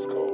it's called.